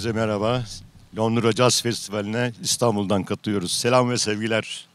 Herkese merhaba. Londra Jazz Festivali'ne İstanbul'dan katılıyoruz. Selam ve sevgiler.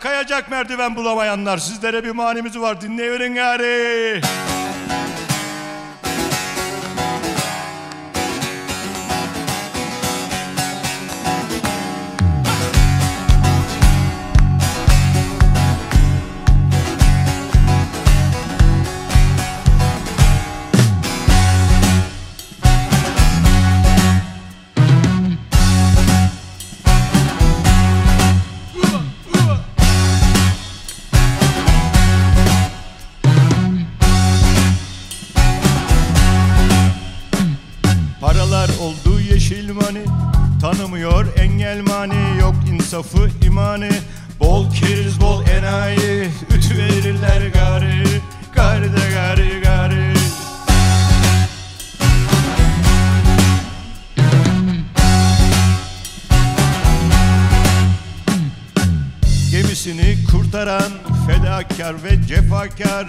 Kayacak merdiven bulamayanlar sizlere bir manimiz var dinleyiverin gari. safı imani. Bol keriz bol enayi. Ütü verirler gari Gari de gari gari. Gemisini kurtaran fedakar ve cefakar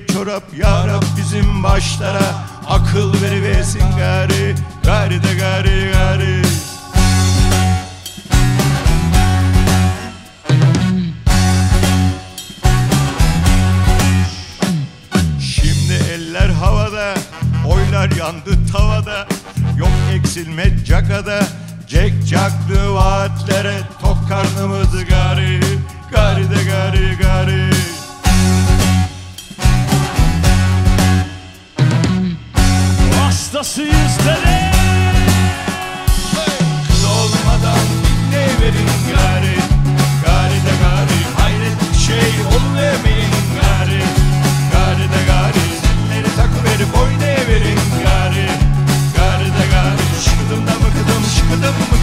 çorap yarab bizim başlara. hastasıyız dere Kız olmadan ne verin gari. Gari de gari hayret şey oluvemeyin gari. Gari de gari zilleri takıverip oynayıverin gari. Gari de gari şıkıdım da mıkıdım şıkıdım mıkıdım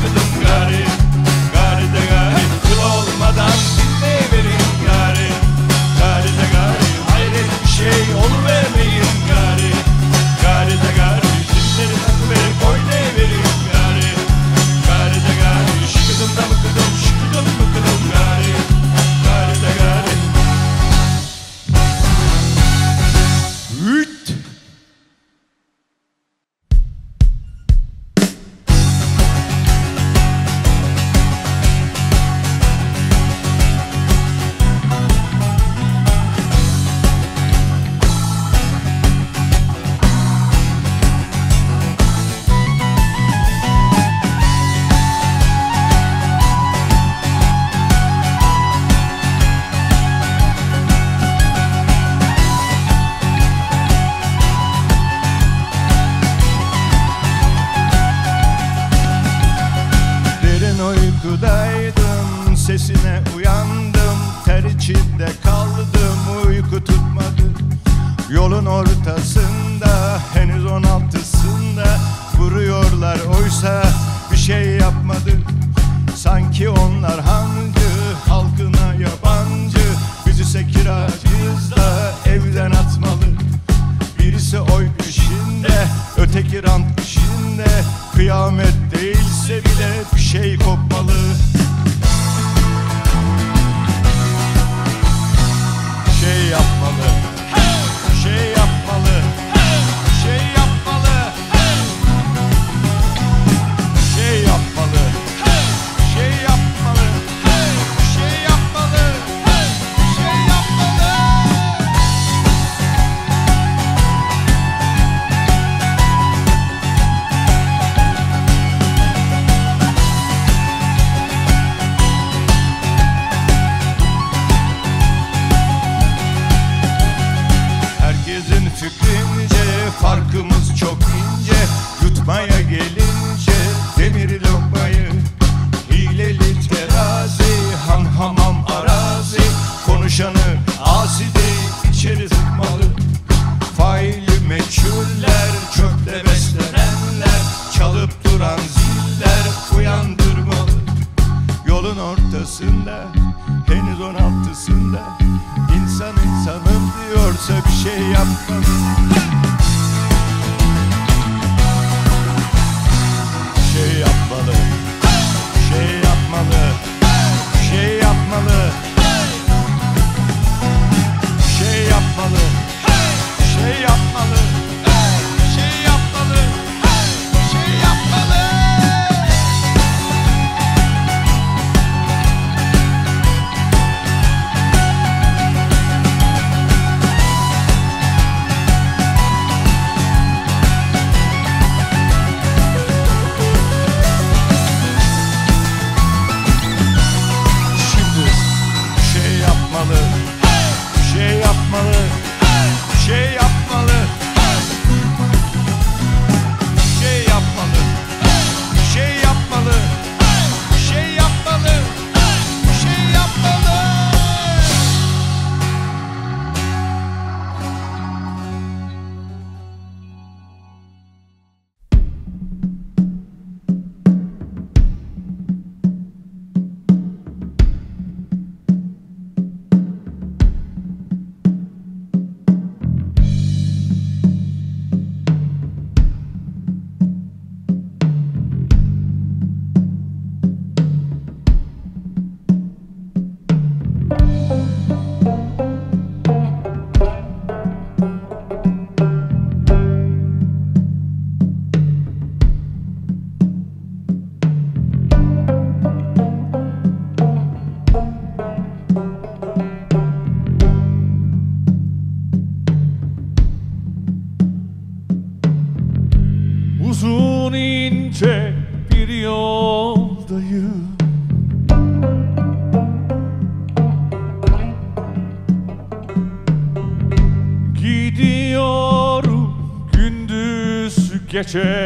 future.